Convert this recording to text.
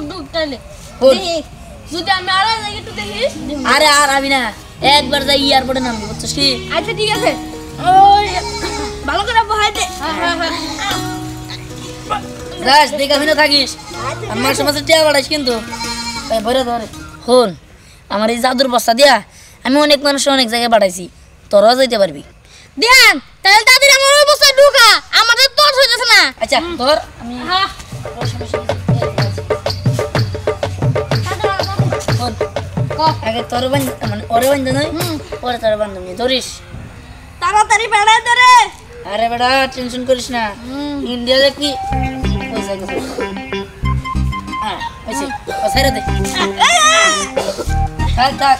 ঢুক ঢুক তাহলে যদি আমি আড়াই যাই একটু দেখিস আরে আর আবি না একবার যাই এয়ারপোর্টে নামবি বুঝছিস কি? আচ্ছা ঠিক আছে। ওই ভালো করে বহাই দে যাস দেখে শুনে থাকিস। আর মাসে মাসে টিয়া বাড়াইস কিন্তু। ভরে ধরে। হন আমার এই জাদুর বস্তা দিয়া আমি অনেক মানুষ অনেক জায়গায় বাড়াইছি। তোরাও যাইতে পারবি। দেন তাহলে তাদের আমার অবস্থায় ঢুকা। আমাদের তোর হইতেছে না। আচ্ছা তোর আমি হ্যাঁ। আগে তোর বান্ধ মানে ওরে বান্ধ নয় ওরে তোর বান্ধব নিয়ে ধরিস। তাড়াতাড়ি বেড়াই দে আরে বেড়া টেনশন করিস না। ইন্ডিয়া দেখি পয়সা গেছে হ্যাঁ দে। থাক থাক।